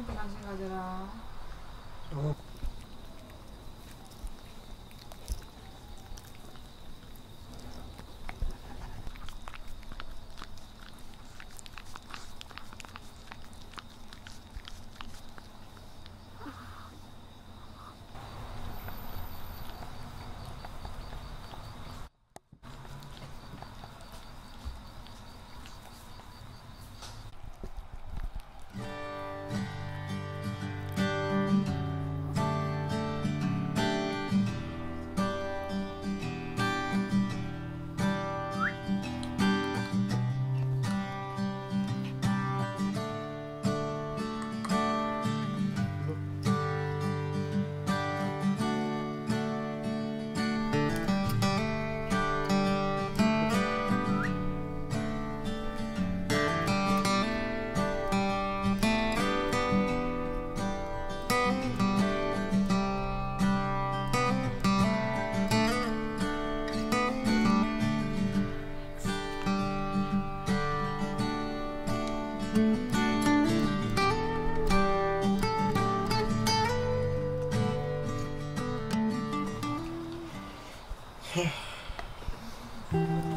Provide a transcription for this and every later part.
사람한테 관심 가져라. 어. Yeah.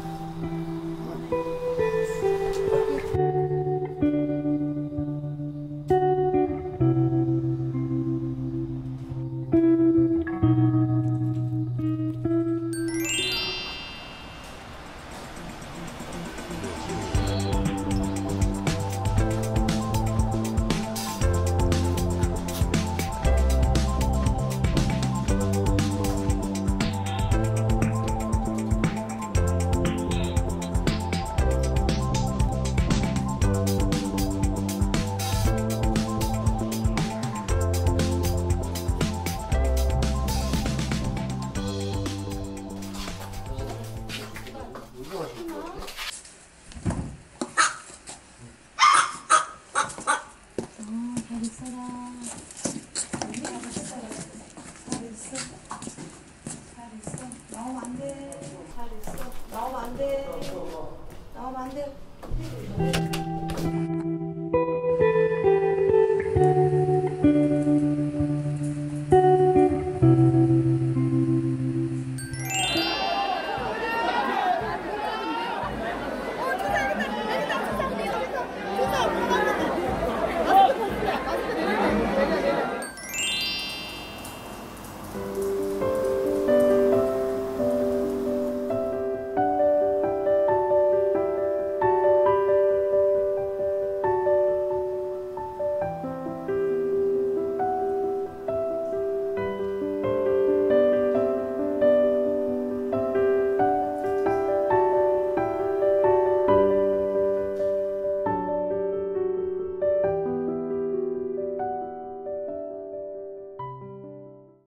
나오면 안 돼. 나오면 안 돼.